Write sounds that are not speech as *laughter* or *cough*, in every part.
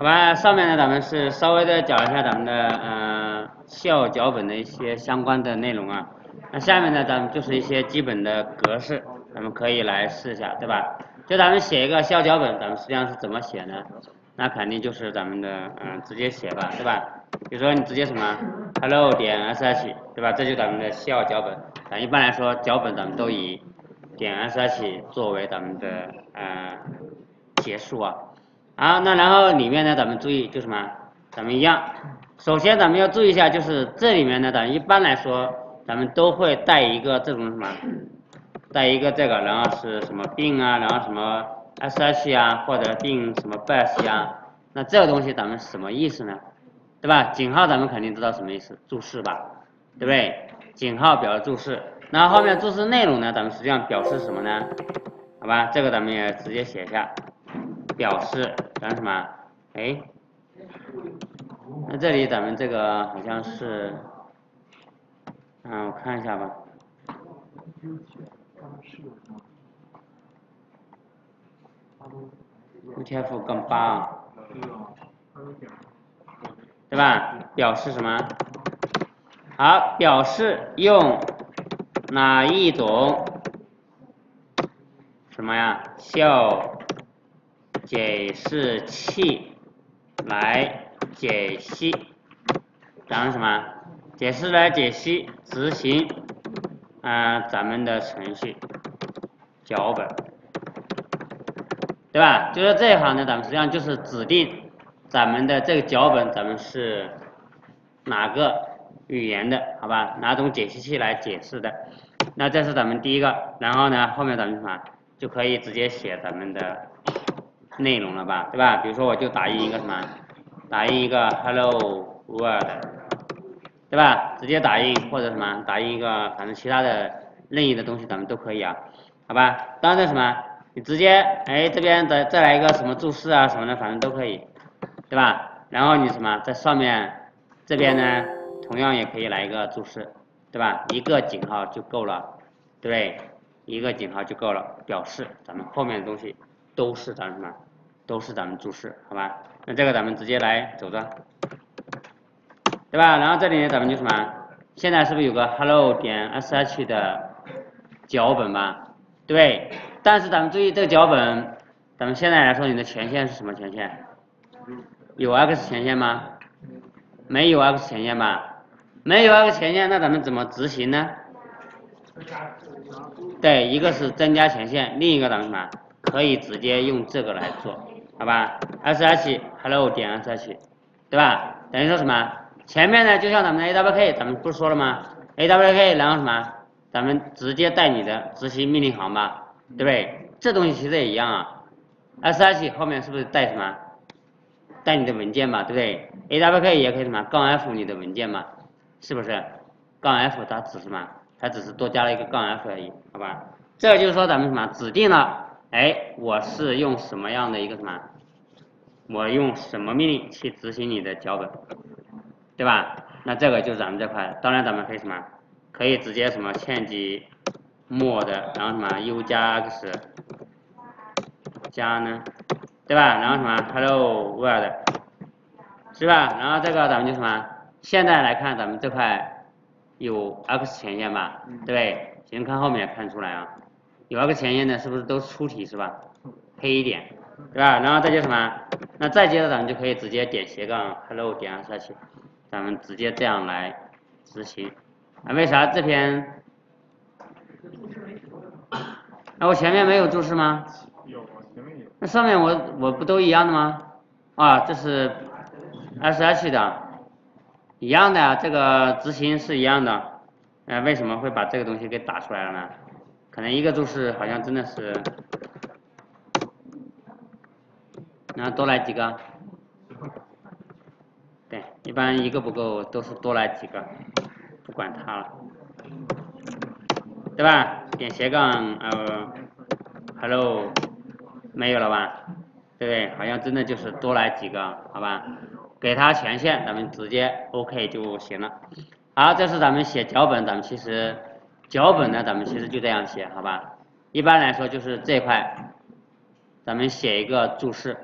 好吧，上面呢咱们是稍微的讲一下咱们的呃校脚本的一些相关的内容啊。那下面呢咱们就是一些基本的格式，咱们可以来试一下，对吧？就咱们写一个校脚本，咱们实际上是怎么写呢？那肯定就是咱们的嗯直接写吧，对吧？比如说你直接什么 hello 点 sh，对吧？这就咱们的校脚本。咱一般来说脚本咱们都以点 sh 作为咱们的呃结束啊。好，那然后里面呢，咱们注意就什么，咱们一样，首先咱们要注意一下，就是这里面呢，咱一般来说，咱们都会带一个这种什么，带一个这个，然后是什么病啊，然后什么 sh 啊，或者病什么 bash 啊，那这个东西咱们什么意思呢？对吧？井号咱们肯定知道什么意思，注释吧，对不对？井号表示注释，那后面注释内容呢，咱们实际上表示什么呢？好吧，这个咱们也直接写一下。表示讲什么？哎，那这里咱们这个好像是，嗯，我看一下吧。UTF 杠八，对吧？表示什么？好，表示用哪一种什么呀？效。解释器来解析，讲什么？解释来解析执行啊，咱们的程序脚本，对吧？就是这一行呢，咱们实际上就是指定咱们的这个脚本，咱们是哪个语言的，好吧？哪种解析器来解释的？那这是咱们第一个，然后呢，后面咱们什么就可以直接写咱们的。内容了吧，对吧？比如说我就打印一个什么，打印一个 Hello World，对吧？直接打印或者什么，打印一个反正其他的任意的东西咱们都可以啊，好吧？当然什么，你直接哎这边再再来一个什么注释啊什么的，反正都可以，对吧？然后你什么在上面这边呢，同样也可以来一个注释，对吧？一个井号就够了，对不对？一个井号就够了，表示咱们后面的东西都是咱们什么？都是咱们注释，好吧？那这个咱们直接来走着，对吧？然后这里咱们就什么？现在是不是有个 hello 点 sh 的脚本吧？对。但是咱们注意这个脚本，咱们现在来说，你的权限是什么权限？有 x 权限吗？没有 x 权限吧？没有 x 权限，那咱们怎么执行呢？对，一个是增加权限，另一个咱们什么？可以直接用这个来做。好吧，sh hello 点 sh，对吧？等于说什么？前面呢，就像咱们的 awk，咱们不是说了吗？awk，然后什么？咱们直接带你的执行命令行吧，对不对？这东西其实也一样啊。sh 后面是不是带什么？带你的文件嘛，对不对？awk 也可以什么？杠 f 你的文件嘛，是不是？杠 f 它指什么？它只是多加了一个杠 f 而已，好吧？这就是说咱们什么？指定了。哎，我是用什么样的一个什么？我用什么命令去执行你的脚本，对吧？那这个就是咱们这块。当然，咱们可以什么？可以直接什么欠级 mod，然后什么 u 加 x 加呢，对吧？然后什么 hello world，是吧？然后这个咱们就什么？现在来看咱们这块有 x 前线吧？对不对？先，看后面看出来啊。有那个前沿的，是不是都出题是吧？黑一点，对吧？然后再接什么？那再接着咱们就可以直接点斜杠 hello 点下去，咱们直接这样来执行。啊，为啥这篇？那我前面没有注释吗？有，前面有。那上面我我不都一样的吗？啊，这是 sh 的，一样的呀，这个执行是一样的。呃，为什么会把这个东西给打出来了呢？可能一个就是好像真的是，然后多来几个，对，一般一个不够，都是多来几个，不管它了，对吧？点斜杠呃，hello，没有了吧？对？好像真的就是多来几个，好吧？给它权限，咱们直接 OK 就行了。好，这是咱们写脚本，咱们其实。脚本呢，咱们其实就这样写，好吧？一般来说就是这块，咱们写一个注释，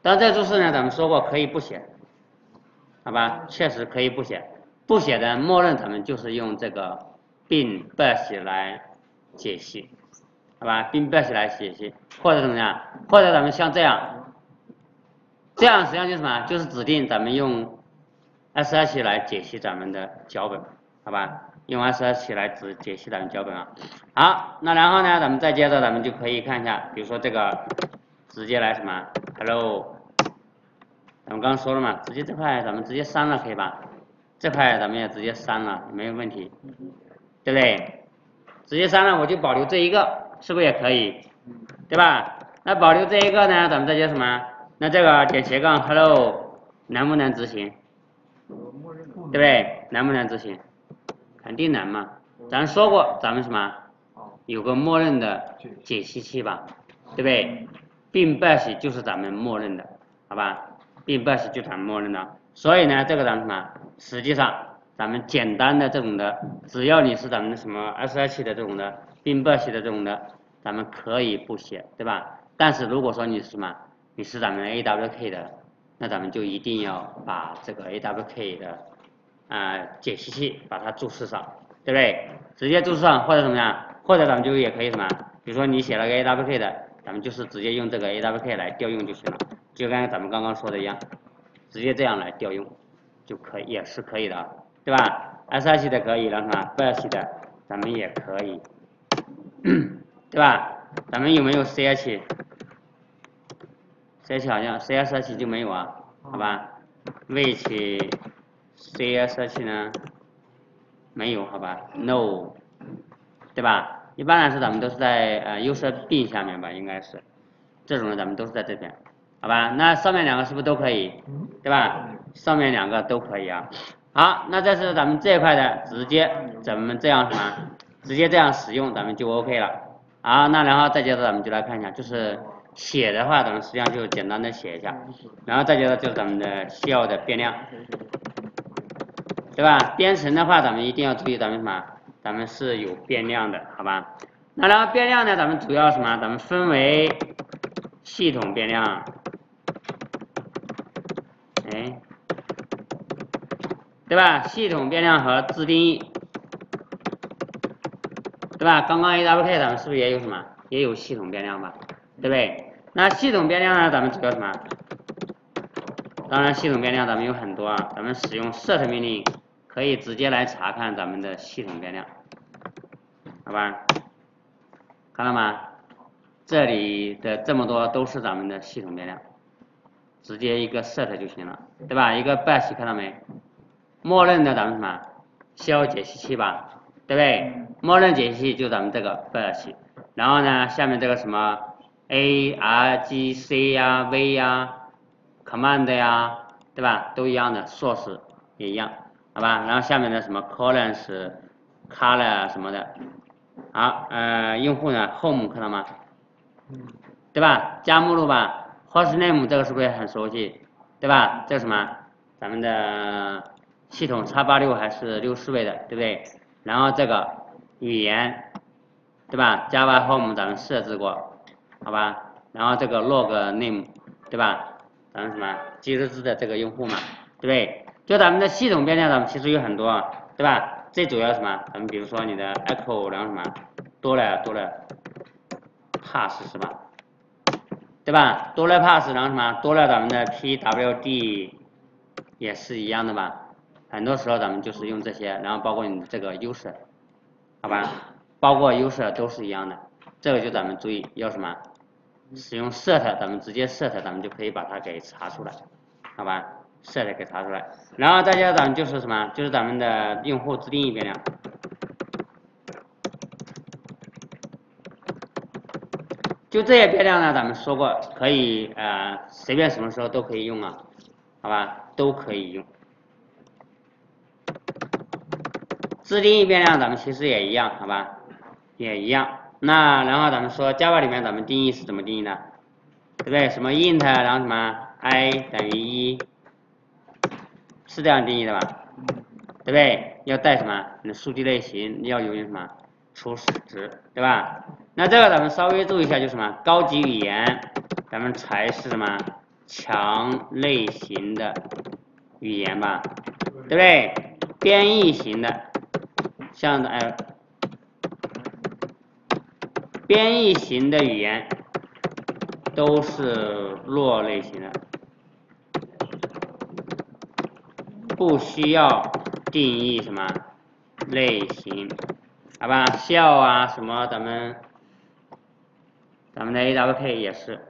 当然这注释呢，咱们说过可以不写，好吧？确实可以不写，不写的默认咱们就是用这个并 bash 来解析，好吧？并 bash 来解析，或者怎么样？或者咱们像这样，这样实际上就是什么？就是指定咱们用 sh 来解析咱们的脚本，好吧？用 sh 来指解析咱们脚本啊。好，那然后呢，咱们再接着咱们就可以看一下，比如说这个。直接来什么？Hello，咱们刚刚说了嘛，直接这块咱们直接删了可以吧？这块咱们也直接删了，没有问题，对不对？直接删了我就保留这一个，是不是也可以？对吧？那保留这一个呢？咱们再接什么？那这个点斜杠 Hello 能不能执行？对不对？能不能执行？肯定难嘛。咱说过咱们什么？有个默认的解析器吧？对不对？并 bash 就是咱们默认的，好吧？并 bash 就咱们默认的，所以呢，这个咱们什么？实际上，咱们简单的这种的，只要你是咱们的什么 sh 的这种的，并 bash 的这种的，咱们可以不写，对吧？但是如果说你是什么，你是咱们 awk 的，那咱们就一定要把这个 awk 的啊解析器把它注释上，对不对？直接注释上或者怎么样？或者咱们就也可以什么？比如说你写了个 awk 的。咱们就是直接用这个 awk 来调用就行了，就跟咱们刚刚说的一样，直接这样来调用就可以，也是可以的，对吧？sh 的可以，然后什么 bash 的咱们也可以，对吧？咱们有没有 ch？ch 好像 csh 就没有啊，好吧？which csh 呢？没有，好吧？no，对吧？一般来说，咱们都是在呃 U 设 B 下面吧，应该是，这种呢，咱们都是在这边，好吧？那上面两个是不是都可以？对吧？上面两个都可以啊。好，那这是咱们这一块的，直接咱们这样什么？直接这样使用，咱们就 OK 了。好，那然后再接着咱们就来看一下，就是写的话，咱们实际上就简单的写一下，然后再接着就是咱们的需要的变量，对吧？编程的话，咱们一定要注意咱们什么？咱们是有变量的，好吧？那然后变量呢？咱们主要什么？咱们分为系统变量，哎，对吧？系统变量和自定义，对吧？刚刚 awk 咱们是不是也有什么？也有系统变量吧？对不对？那系统变量呢？咱们主要什么？当然，系统变量咱们有很多啊，咱们使用 set 命令。可以直接来查看咱们的系统变量，好吧？看到吗？这里的这么多都是咱们的系统变量，直接一个 set 就行了，对吧？一个 bash 看到没？默认的咱们什么？消解析器吧，对不对？默认解析器就咱们这个 bash，然后呢，下面这个什么 a r g c 呀、v 呀、command 呀，对吧？都一样的，source 也一样。好吧，然后下面的什么 colors、color 什么的，好，呃，用户呢，home 看到吗？对吧？加目录吧，hostname 这个是不是很熟悉？对吧？这是什么？咱们的系统叉八六还是六四位的，对不对？然后这个语言，对吧？Java home 咱们设置过，好吧？然后这个 log name，对吧？咱们什么？记日志的这个用户嘛，对不对？就咱们的系统变量，咱们其实有很多，对吧？最主要什么？咱们比如说你的 echo，然后什么多了多了 pass 是吧？对吧？多了 pass，然后什么多了咱们的 pwd 也是一样的吧？很多时候咱们就是用这些，然后包括你的这个 user，好吧？包括 user 都是一样的，这个就咱们注意要什么？使用 set，咱们直接 set，咱们就可以把它给查出来，好吧？set 给查出来，然后再加上就是什么？就是咱们的用户自定义变量。就这些变量呢，咱们说过可以呃随便什么时候都可以用啊，好吧？都可以用。自定义变量咱们其实也一样，好吧？也一样。那然后咱们说 Java 里面咱们定义是怎么定义的？对不对？什么 int，然后什么 i 等于一。是这样定义的吧？对不对？要带什么？你的数据类型要有什么？初始值，对吧？那这个咱们稍微注意一下，就什么？高级语言，咱们才是什么？强类型的语言吧，对不对？编译型的，像哎，编译型的语言都是弱类型的，不需要定义什么类型，好吧？笑啊什么咱们。咱们的 AWK 也是，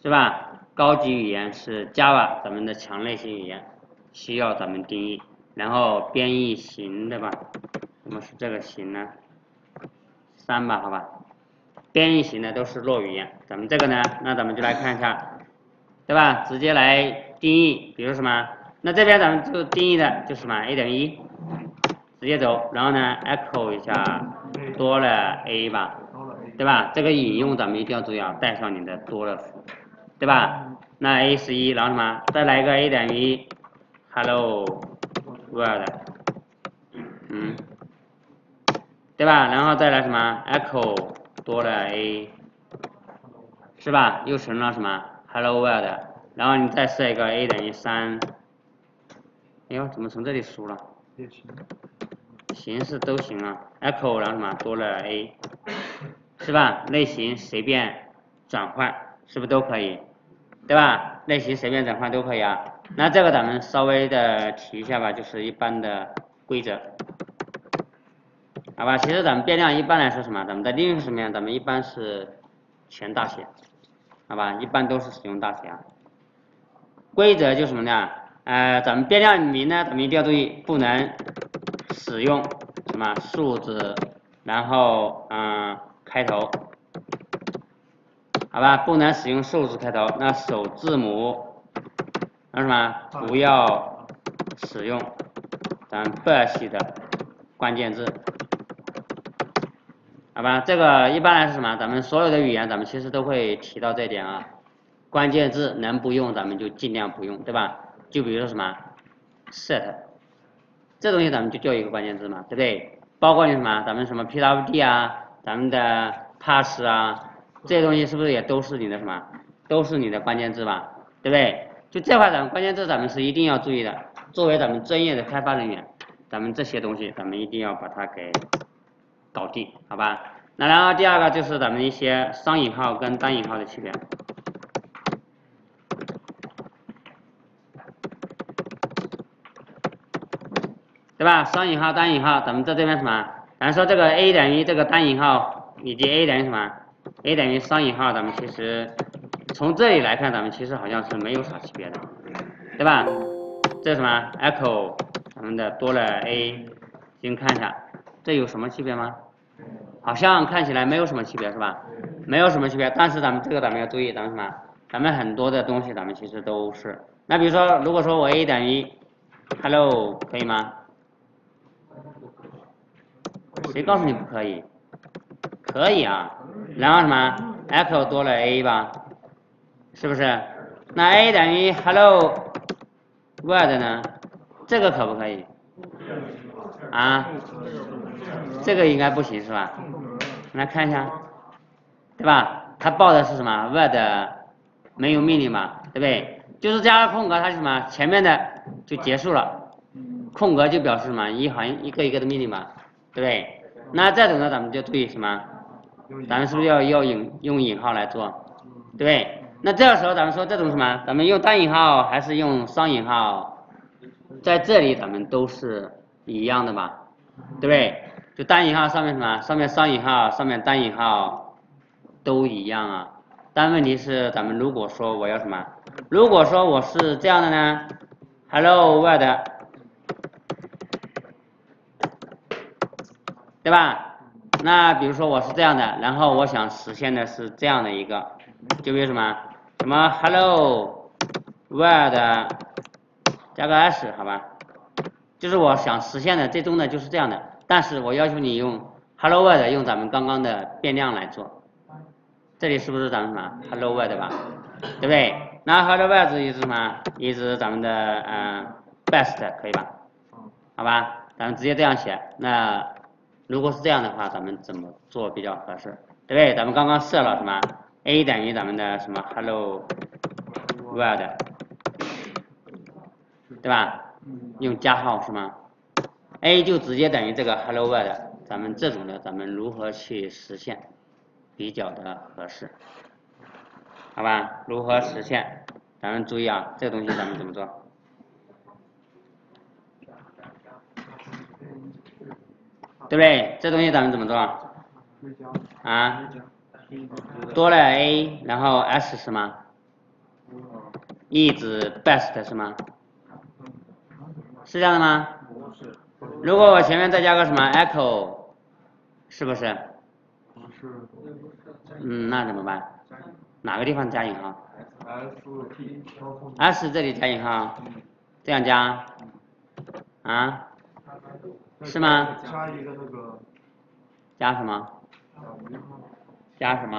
是吧？高级语言是 Java，咱们的强类型语言需要咱们定义，然后编译型的吧？什么是这个型呢？三吧，好吧？编译型的都是弱语言，咱们这个呢，那咱们就来看一下，对吧？直接来定义，比如什么？那这边咱们就定义的就是什么？a 等于一，直接走，然后呢，echo 一下多了 a 吧。对吧？这个引用咱们一定要注意啊，带上你的多了符，对吧？那 a 是一，然后什么？再来一个 a 等于一 hello world，嗯，对吧？然后再来什么？echo 多了 a，是吧？又成了什么？hello world，然后你再设一个 a 等于三，哎呦，怎么从这里输了？形式都行啊，echo 然后什么？多了 a。是吧？类型随便转换，是不是都可以？对吧？类型随便转换都可以啊。那这个咱们稍微的提一下吧，就是一般的规则，好吧？其实咱们变量一般来说什么？咱们的定义是什么呀？咱们一般是全大写，好吧？一般都是使用大写啊。规则就什么呢？呃，咱们变量名呢，咱们一定要注意，不能使用什么数字，然后嗯。开头，好吧，不能使用数字开头。那首字母，那什么，不要使用咱 bash 的关键字，好吧？这个一般来说什么？咱们所有的语言，咱们其实都会提到这点啊。关键字能不用，咱们就尽量不用，对吧？就比如说什么 set，这东西咱们就叫一个关键字嘛，对不对？包括你什么，咱们什么 pwd 啊。咱们的 pass 啊，这些东西是不是也都是你的什么？都是你的关键字吧，对不对？就这块咱们关键字咱们是一定要注意的。作为咱们专业的开发人员，咱们这些东西咱们一定要把它给搞定，好吧？那然后第二个就是咱们一些双引号跟单引号的区别，对吧？双引号、单引号，咱们在这边什么？咱说这个 a 等于这个单引号以及 a 等于什么？a 等于双引号，咱们其实从这里来看，咱们其实好像是没有啥区别的，对吧？这是什么？echo，咱们的多了 a，先看一下，这有什么区别吗？好像看起来没有什么区别，是吧？没有什么区别，但是咱们这个咱们要注意，咱们什么？咱们很多的东西咱们其实都是，那比如说，如果说我 a 等于 hello，可以吗？谁告诉你不可以？可以啊，然后什么？echo 多了 a 吧，是不是？那 a 等于 hello word 呢？这个可不可以？啊？这个应该不行是吧？来看一下，对吧？它报的是什么？word 没有命令嘛，对不对？就是加了空格，它是什么？前面的就结束了，空格就表示什么？一行一个一个的命令嘛。对不对？那这种呢，咱们就注意什么？咱们是不是要要引用引号来做？对？那这个时候咱们说这种什么？咱们用单引号还是用双引号？在这里咱们都是一样的吧？对不对？就单引号上面什么？上面双引号，上面单引号都一样啊。但问题是，咱们如果说我要什么？如果说我是这样的呢？Hello world。对吧？那比如说我是这样的，然后我想实现的是这样的一个，就比如什么什么 hello world 加个 s 好吧？就是我想实现的最终的就是这样的，但是我要求你用 hello world 用咱们刚刚的变量来做，这里是不是咱们什么 hello world 吧？对不对？那 hello world 意思什么？意思咱们的嗯 best 可以吧？好吧？咱们直接这样写，那。如果是这样的话，咱们怎么做比较合适？对不对？咱们刚刚设了什么 a 等于咱们的什么 hello world，对吧？用加号是吗？a 就直接等于这个 hello world，咱们这种的咱们如何去实现比较的合适？好吧？如何实现？咱们注意啊，这个东西咱们怎么做？对不对？这东西咱们怎么做？啊？多了 a，然后 s 是吗？is best 是吗？是这样的吗？如果我前面再加个什么 echo，是不是？嗯，那怎么办？哪个地方加引号？s 这里加引号，这样加？啊？是吗？加一个那个。加什么？加什么？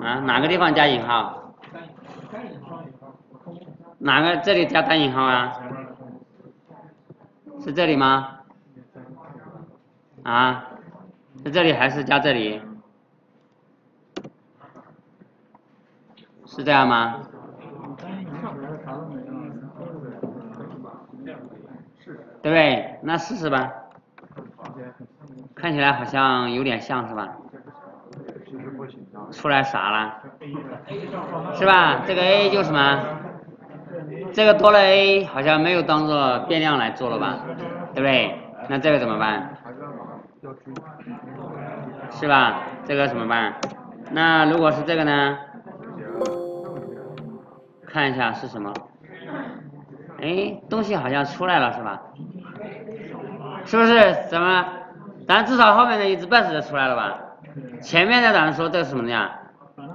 啊？哪个地方加引号？哪个这里加单引号啊？是这里吗？啊？是这里还是加这里？是这样吗？对不对？那试试吧。看起来好像有点像是吧？出来啥了？是吧？这个 a 就什么？这个多了 a 好像没有当做变量来做了吧？对不对？那这个怎么办？是吧？这个怎么办？那如果是这个呢？看一下是什么？哎，东西好像出来了是吧？是不是？怎么？咱至少后面的一只 best 出来了吧？前面的咱们说这是什么呀？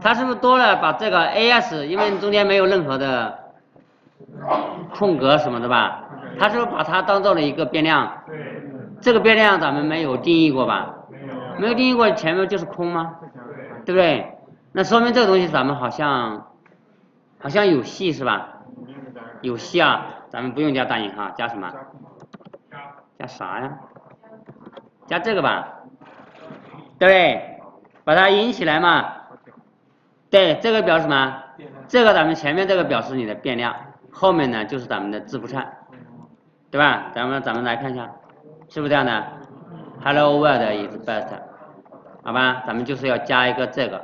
它是不是多了把这个 as，因为中间没有任何的空格什么的吧？它是不是把它当做了一个变量？这个变量咱们没有定义过吧？没有定义过，前面就是空吗？对不对？那说明这个东西咱们好像好像有戏是吧？有戏啊！咱们不用加大引号，加什么？加啥呀？加这个吧，对？把它引起来嘛。对，这个表示什么？这个咱们前面这个表示你的变量，后面呢就是咱们的字符串，对吧？咱们咱们来看一下，是不是这样的？Hello world is best，好吧？咱们就是要加一个这个，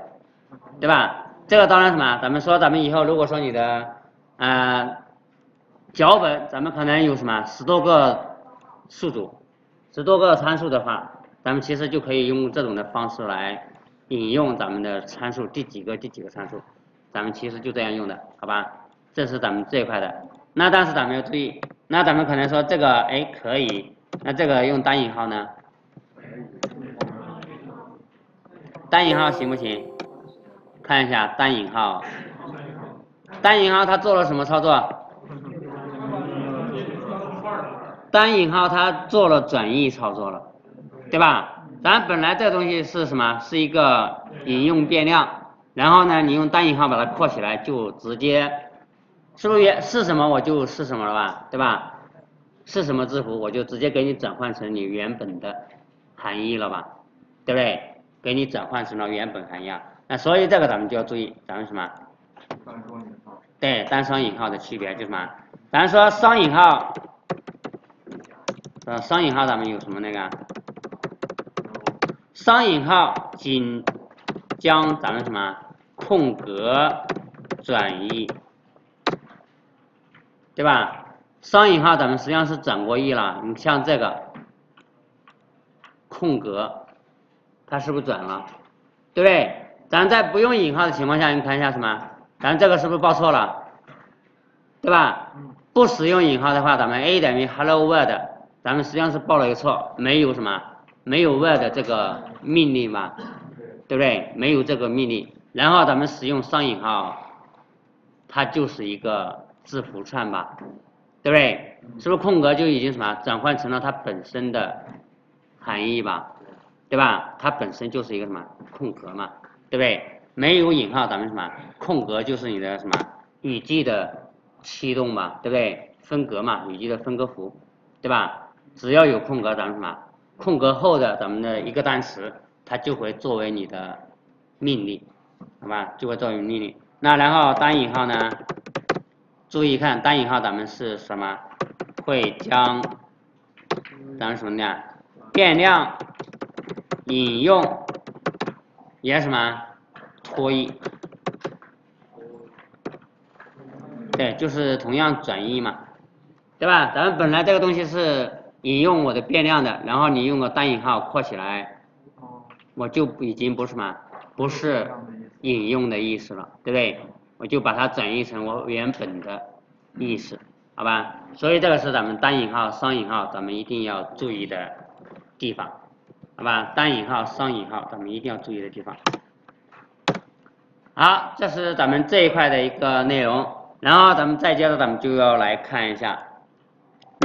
对吧？这个当然什么？咱们说咱们以后如果说你的呃脚本，咱们可能有什么十多个数组。十多个参数的话，咱们其实就可以用这种的方式来引用咱们的参数，第几个第几个参数，咱们其实就这样用的，好吧？这是咱们这一块的。那但是咱们要注意，那咱们可能说这个哎可以，那这个用单引号呢？单引号行不行？看一下单引号，单引号它做了什么操作？单引号它做了转义操作了，对吧？咱本来这东西是什么？是一个引用变量，然后呢，你用单引号把它括起来，就直接是不是是什么我就是什么了吧？对吧？是什么字符我就直接给你转换成你原本的含义了吧？对不对？给你转换成了原本含义啊。那所以这个咱们就要注意，咱们什么？单双引号。对，单双引号的区别就什么？咱说双引号。呃，双引号咱们有什么那个？双引号仅将咱们什么空格转移，对吧？双引号咱们实际上是转过译了。你像这个空格，它是不是转了？对不对？咱在不用引号的情况下，你看一下什么？咱这个是不是报错了？对吧？不使用引号的话，咱们 a 等于 hello world。咱们实际上是报了一个错，没有什么，没有 word 这个命令嘛，对不对？没有这个命令，然后咱们使用双引号，它就是一个字符串吧，对不对？是不是空格就已经什么转换成了它本身的含义吧，对吧？它本身就是一个什么空格嘛，对不对？没有引号，咱们什么空格就是你的什么语句的驱动嘛，对不对？分格嘛，语句的分割符，对吧？只要有空格，咱们什么空格后的咱们的一个单词，它就会作为你的命令，好吧？就会作为命令。那然后单引号呢？注意看单引号咱们是什么？会将咱们什么呢？变量引用也什么脱衣？对，就是同样转译嘛，对吧？咱们本来这个东西是引用我的变量的，然后你用个单引号括起来，我就已经不是什么，不是引用的意思了，对不对？我就把它转译成我原本的意思，好吧？所以这个是咱们单引号、双引号，咱们一定要注意的地方，好吧？单引号、双引号，咱们一定要注意的地方。好，这是咱们这一块的一个内容。然后咱们再接着，咱们就要来看一下，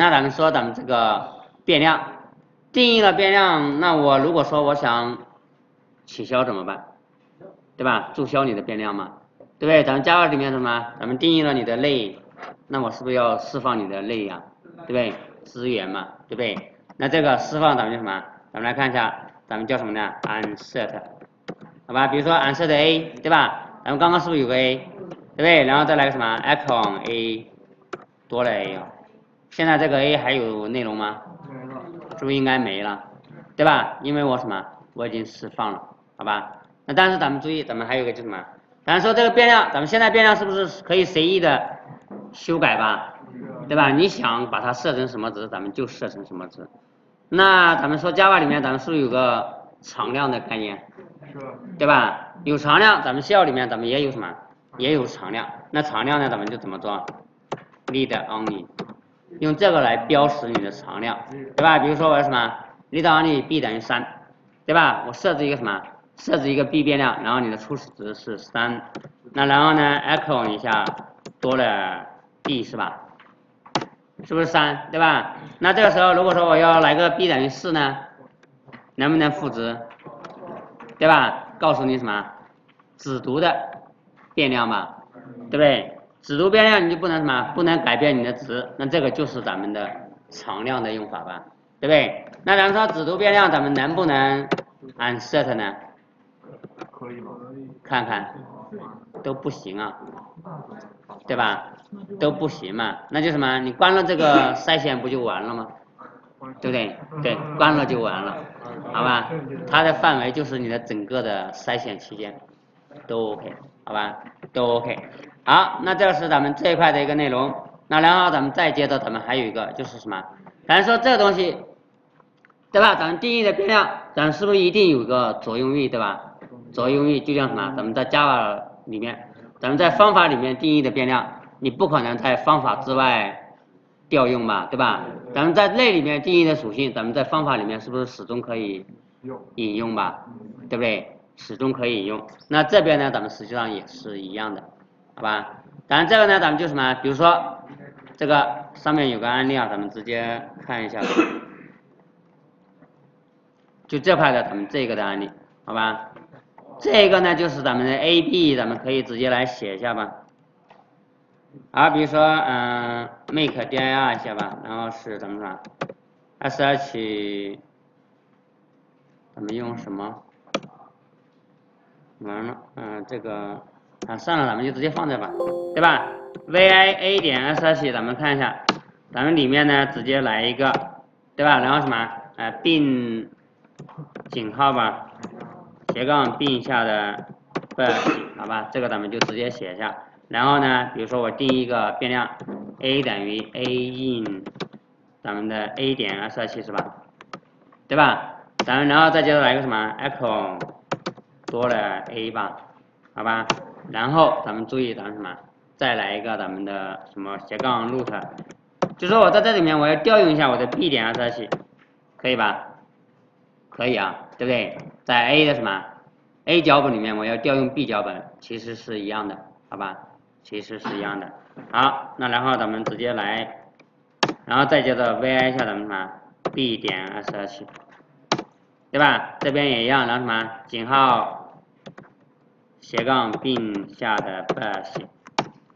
那咱们说咱们这个变量定义了变量，那我如果说我想取消怎么办？对吧？注销你的变量嘛，对不对？咱们 Java 里面什么？咱们定义了你的类，那我是不是要释放你的类呀？对不对？资源嘛，对不对？那这个释放咱们叫什么？咱们来看一下，咱们叫什么呢？Unset，好吧？比如说 Unset A，对吧？咱们刚刚是不是有个 A？对不对？然后再来个什么？icon a 多了 a 啊，现在这个 a 还有内容吗？没了。是不是应该没了？对吧？因为我什么？我已经释放了，好吧？那但是咱们注意，咱们还有一个叫什么？咱说这个变量，咱们现在变量是不是可以随意的修改吧？对吧？你想把它设成什么值，咱们就设成什么值。那咱们说 Java 里面，咱们是不是有个常量的概念？是。对吧？有常量，咱们 shell 里面咱们也有什么？也有常量，那常量呢？咱们就怎么做？read only，用这个来标识你的常量，对吧？比如说我要什么？read only b 等于三，对吧？我设置一个什么？设置一个 b 变量，然后你的初始值是三，那然后呢？echo 一下多了 b 是吧？是不是三？对吧？那这个时候如果说我要来个 b 等于四呢？能不能赋值？对吧？告诉你什么？只读的。变量嘛，对不对？只读变量你就不能什么，不能改变你的值，那这个就是咱们的常量的用法吧，对不对？那咱们说只读变量，咱们能不能 unset 呢？可以吗？看看，都不行啊，对吧？都不行嘛，那就什么？你关了这个 *laughs* 筛选不就完了吗？对不对？对，关了就完了，好吧？它的范围就是你的整个的筛选期间，都 OK。好吧，都 OK。好，那这是咱们这一块的一个内容。那然后咱们再接着，咱们还有一个就是什么？咱说这东西，对吧？咱们定义的变量，咱是不是一定有个作用域，对吧？作用域就像什么？咱们在 Java 里面，咱们在方法里面定义的变量，你不可能在方法之外调用吧，对吧？咱们在类里面定义的属性，咱们在方法里面是不是始终可以引用吧？对不对？始终可以引用，那这边呢，咱们实际上也是一样的，好吧？当然这个呢，咱们就什么，比如说这个上面有个案例啊，咱们直接看一下，就这块的咱们这个的案例，好吧？这个呢就是咱们的 A B，咱们可以直接来写一下吧。好，比如说嗯，make dir 一下吧，然后是怎么说？sh，咱们用什么？完了，嗯，这个啊，算了，咱们就直接放这吧，对吧？vi a 点 sh，咱们看一下，咱们里面呢直接来一个，对吧？然后什么？呃，并井号吧，斜杠并下的 b 好吧？这个咱们就直接写一下。然后呢，比如说我定一个变量 a 等于 a in 咱们的 a 点 sh 是吧？对吧？咱们然后再接着来一个什么？echo 多了 a 吧，好吧，然后咱们注意咱们什么，再来一个咱们的什么斜杠 root，就说我在这里面我要调用一下我的 b 点 sh，可以吧？可以啊，对不对？在 a 的什么 a 脚本里面我要调用 b 脚本，其实是一样的，好吧？其实是一样的。好，那然后咱们直接来，然后再接着 vi 一下咱们什么 b 点 sh，对吧？这边也一样，然后什么井号。斜杠并下的 bash，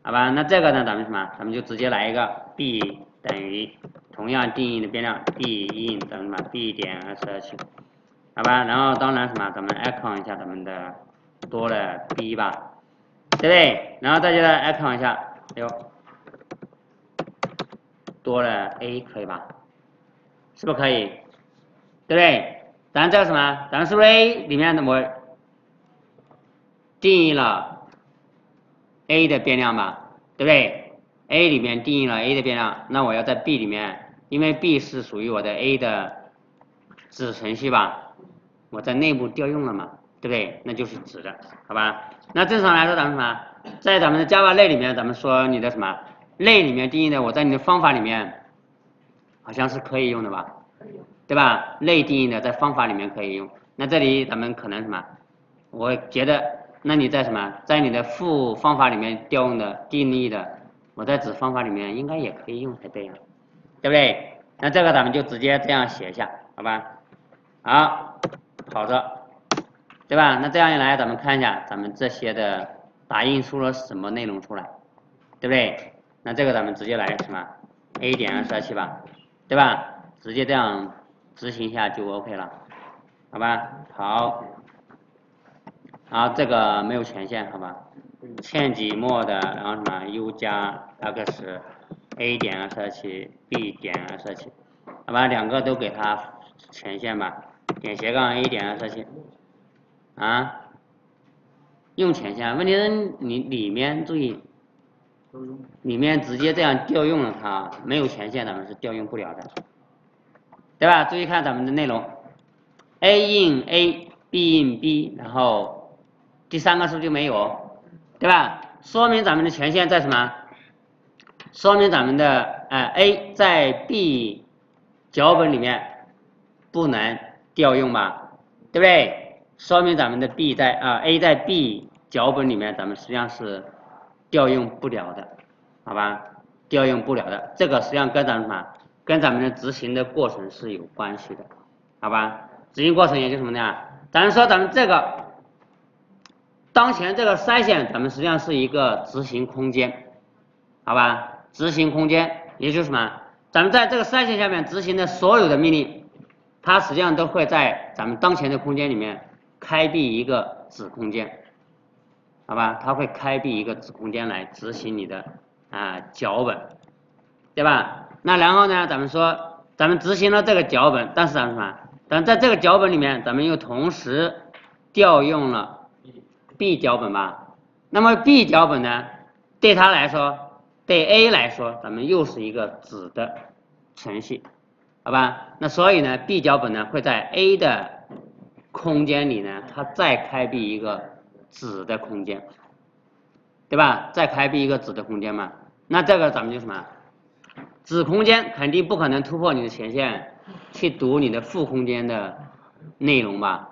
好吧，那这个呢，咱们什么？咱们就直接来一个 b 等于同样定义的变量 b in 等于什么 b 点 sh，好吧？然后当然什么，咱们 icon 一下咱们的多了 b 吧，对不对？然后再接着 icon 一下，哎呦，多了 a 可以吧？是不可以？对不对？咱这个什么，咱是不是 a 里面的我定义了 a 的变量吧？对不对？a 里面定义了 a 的变量，那我要在 b 里面，因为 b 是属于我的 a 的子程序吧？我在内部调用了嘛？对不对？那就是子的，好吧？那正常来说，咱们什么，在咱们的 Java 类里面，咱们说你的什么类里面定义的，我在你的方法里面好像是可以用的吧？对吧？类定义的在方法里面可以用。那这里咱们可能什么？我觉得，那你在什么，在你的副方法里面调用的定义的，我在子方法里面应该也可以用才对呀，对不对？那这个咱们就直接这样写一下，好吧？好，好的。对吧？那这样一来，咱们看一下咱们这些的打印出了什么内容出来，对不对？那这个咱们直接来什么 a 点二十二七吧，对吧？直接这样执行一下就 OK 了，好吧？好，啊，这个没有权限，好吧？欠几末的，然后什么 u 加 x a 点二十二七 b 点二十二七，好吧？两个都给它权限吧，点斜杠 a 点二十二七。啊，用权限，问题是你里面注意，里面直接这样调用了它，没有权限咱们是调用不了的，对吧？注意看咱们的内容，a in a，b in b，然后第三个是不是就没有？对吧？说明咱们的权限在什么？说明咱们的哎 a 在 b 脚本里面不能调用吧？对不对？说明咱们的 B 在啊 A 在 B 脚本里面，咱们实际上是调用不了的，好吧？调用不了的，这个实际上跟咱们什么？跟咱们的执行的过程是有关系的，好吧？执行过程也就什么呢？咱说咱们这个当前这个筛选，咱们实际上是一个执行空间，好吧？执行空间也就是什么？咱们在这个筛选下面执行的所有的命令，它实际上都会在咱们当前的空间里面。开辟一个子空间，好吧？它会开辟一个子空间来执行你的啊脚本，对吧？那然后呢，咱们说，咱们执行了这个脚本，但是咱什么？但在这个脚本里面，咱们又同时调用了 B 脚本吧？那么 B 脚本呢，对它来说，对 A 来说，咱们又是一个子的程序，好吧？那所以呢，B 脚本呢会在 A 的空间里呢，它再开辟一个子的空间，对吧？再开辟一个子的空间嘛，那这个咱们就什么？子空间肯定不可能突破你的前线去读你的负空间的内容吧，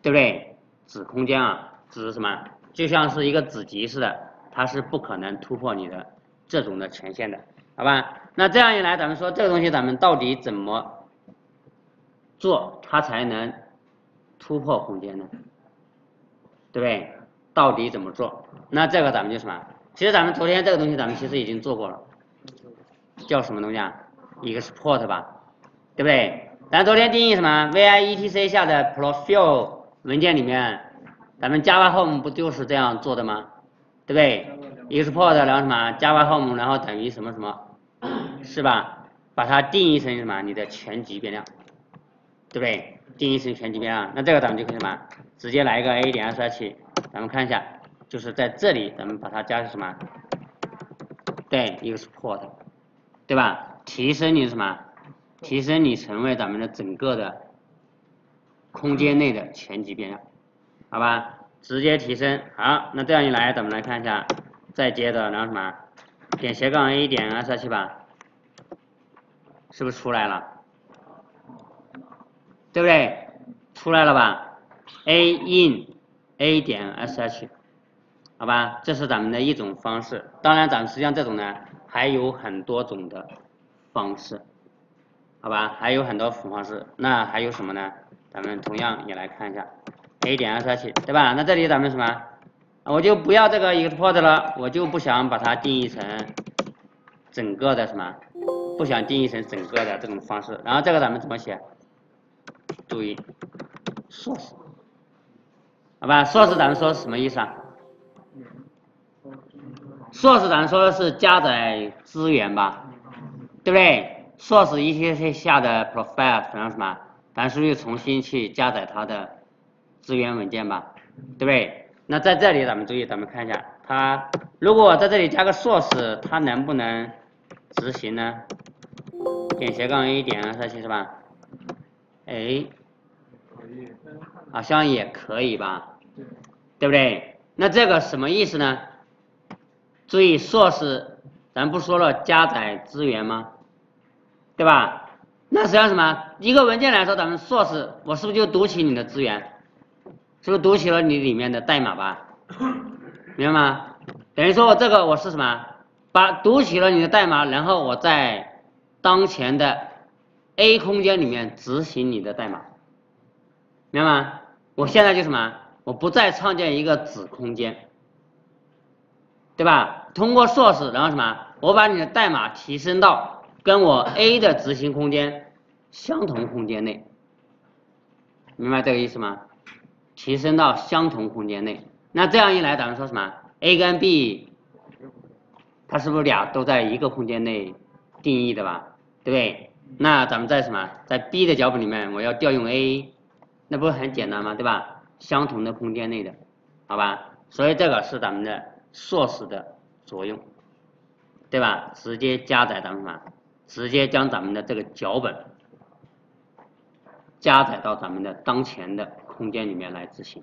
对不对？子空间啊，子什么？就像是一个子集似的，它是不可能突破你的这种的权限的，好吧？那这样一来，咱们说这个东西咱们到底怎么做，它才能？突破空间呢，对不对？到底怎么做？那这个咱们就什么？其实咱们昨天这个东西咱们其实已经做过了，叫什么东西啊？export 吧，对不对？咱昨天定义什么？vi-etc 下的 profile 文件里面，咱们 Java Home 不就是这样做的吗？对不对？export 然后什么 Java Home 然后等于什么什么，是吧？把它定义成什么？你的全局变量，对不对？定义成全局变量，那这个咱们就可以什么？直接来一个 a 点 SH，咱们看一下，就是在这里，咱们把它加什么？对，export，对吧？提升你什么？提升你成为咱们的整个的空间内的全局变量，好吧？直接提升，好，那这样一来，咱们来看一下，再接着然后什么？点斜杠 a 点二十二七吧，是不是出来了？对不对？出来了吧？a in a 点 sh，好吧，这是咱们的一种方式。当然，咱们实际上这种呢还有很多种的方式，好吧，还有很多种方式。那还有什么呢？咱们同样也来看一下 a 点 sh，对吧？那这里咱们什么？我就不要这个 export 了，我就不想把它定义成整个的什么？不想定义成整个的这种方式。然后这个咱们怎么写？注意，source，好吧？source 咱们说是什么意思啊？source 咱们说的是加载资源吧，对不对？source ETC 下的 profile 等于什么？咱是不是重新去加载它的资源文件吧？对不对？那在这里咱们注意，咱们看一下，它如果在这里加个 source，它能不能执行呢？点斜杠 A 点 S 七是吧？哎，好像也可以吧，对不对？那这个什么意思呢？注意，source，咱不说了加载资源吗？对吧？那实际上什么？一个文件来说，咱们 source，我是不是就读取你的资源？是不是读取了你里面的代码吧？明白吗？等于说我这个我是什么？把读取了你的代码，然后我在当前的 A 空间里面执行你的代码，明白吗？我现在就什么？我不再创建一个子空间，对吧？通过 source，然后什么？我把你的代码提升到跟我 A 的执行空间相同空间内，明白这个意思吗？提升到相同空间内，那这样一来，咱们说什么？A 跟 B，它是不是俩都在一个空间内定义的吧？对不对？那咱们在什么？在 B 的脚本里面，我要调用 A，那不是很简单吗？对吧？相同的空间内的，好吧？所以这个是咱们的 source 的作用，对吧？直接加载咱们什么？直接将咱们的这个脚本加载到咱们的当前的空间里面来执行，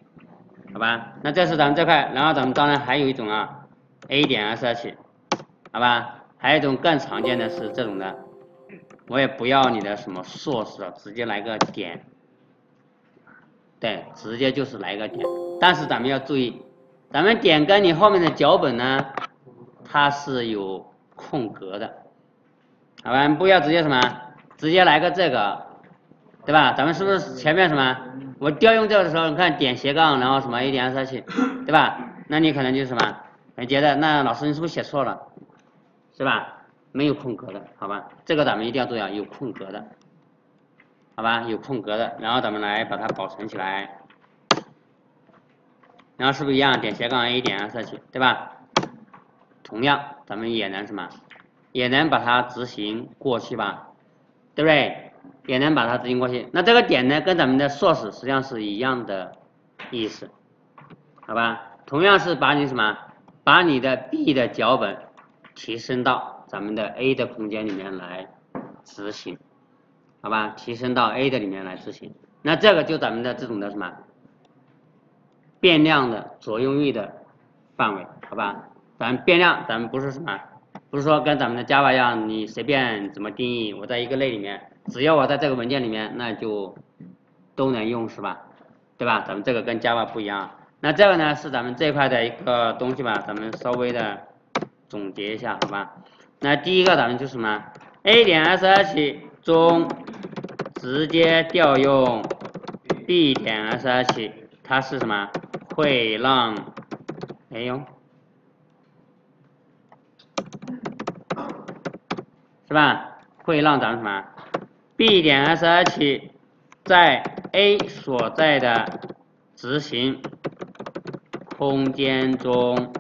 好吧？那这是咱们这块，然后咱们当然还有一种啊，A 点 sh，好吧？还有一种更常见的是这种的，我也不要你的什么 source 了，直接来个点，对，直接就是来个点，但是咱们要注意，咱们点跟你后面的脚本呢，它是有空格的，好吧？不要直接什么，直接来个这个，对吧？咱们是不是前面什么？我调用这个的时候，你看点斜杠，然后什么 A 点 sh，*coughs* 对吧？那你可能就是什么？你觉得那老师你是不是写错了？是吧？没有空格的，好吧？这个咱们一定要注意啊，有空格的，好吧？有空格的，然后咱们来把它保存起来，然后是不是一样？点斜杠 A 点 sh，对吧？同样，咱们也能什么？也能把它执行过去吧？对不对？也能把它执行过去。那这个点呢，跟咱们的 source 实际上是一样的意思，好吧？同样是把你什么？把你的 B 的脚本提升到咱们的 A 的空间里面来执行，好吧？提升到 A 的里面来执行。那这个就咱们的这种的什么？变量的作用域的范围，好吧？咱变量，咱们不是什么？不是说跟咱们的 Java 一样，你随便怎么定义，我在一个类里面，只要我在这个文件里面，那就都能用，是吧？对吧？咱们这个跟 Java 不一样。那这个呢是咱们这块的一个东西吧，咱们稍微的总结一下，好吧？那第一个咱们就是什么？A 点 sh 中直接调用 B 点 sh，它是什么？会让，哎呦。是吧？会让咱们什么？B 点 sh 在 A 所在的执行空间中，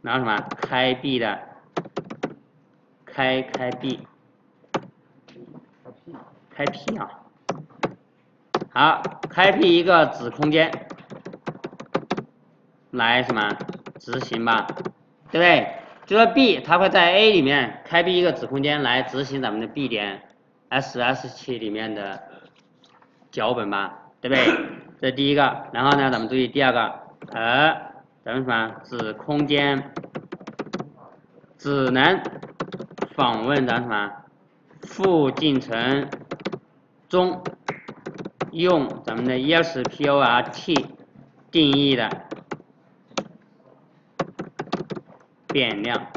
然后什么开闭的开开闭开辟啊，好，开辟一个子空间来什么执行吧，对不对？就说 B 它会在 A 里面开辟一个子空间来执行咱们的 B 点 sh 里面的脚本吧，对不对？*coughs* 这是第一个，然后呢，咱们注意第二个，而咱们什么子空间只能访问咱什么副进程中用咱们的 export 定义的。变量，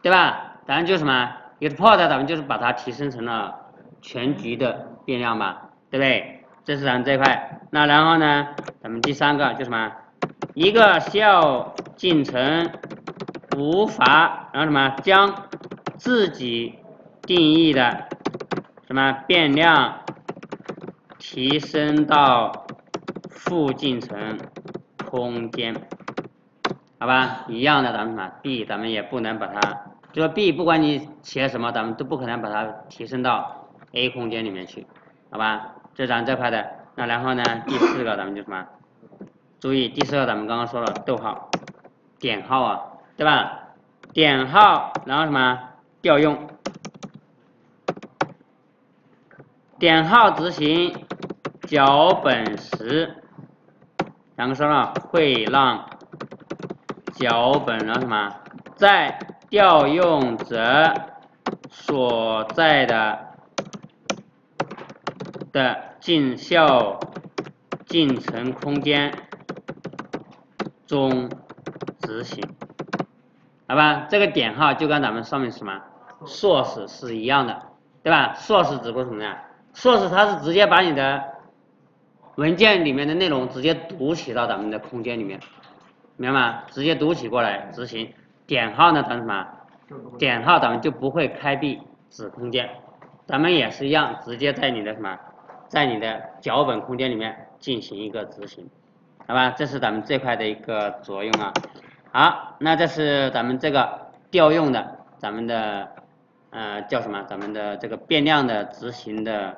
对吧？咱就什么 export，咱们就是把它提升成了全局的变量吧，对不对？这是咱们这块。那然后呢，咱们第三个就什么？一个 shell 进程无法，然后什么将自己定义的什么变量提升到负进程空间，好吧？一样的，咱们什么 b 咱们也不能把它，就说 b 不管你写什么，咱们都不可能把它提升到 a 空间里面去，好吧？这是咱这块的，那然后呢，第四个咱们就什么？注意第四个咱们刚刚说了，逗号、点号啊，对吧？点号，然后什么？调用。点号执行脚本时，两个说了会让脚本然后什么在调用者所在的的进效进程空间中执行，好吧？这个点号就跟咱们上面什么 source 是一样的，对吧？source 指的什么呀？source 它是直接把你的文件里面的内容直接读取到咱们的空间里面，明白吗？直接读取过来执行。点号呢，咱什么？点号咱们就不会开闭子空间，咱们也是一样，直接在你的什么，在你的脚本空间里面进行一个执行，好吧？这是咱们这块的一个作用啊。好，那这是咱们这个调用的，咱们的。呃，叫什么？咱们的这个变量的执行的